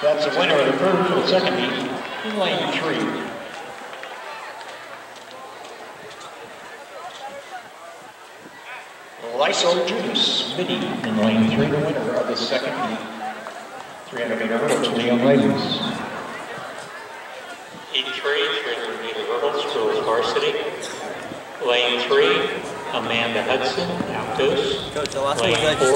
That's the winner of the third for the second heat in lane three. Lysol Judas, Mini in lane three, the winner of the second heat. 300 meter hurdles for the young ladies. Heat three, 300 meter hurdles, girls varsity. Lane three, Amanda Hudson, Aptos. Coach, the last one Lane four,